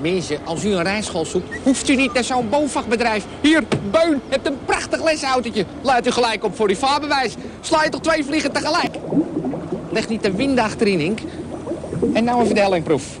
Mensen, als u een rijschool zoekt, hoeft u niet naar zo'n bovagbedrijf. Hier, Beun, hebt een prachtig lesautootje. Laat u gelijk op voor die vaarbewijs. Sla je toch twee vliegen tegelijk? Leg niet de wind achterin, Ink. En nou een verdelingproef.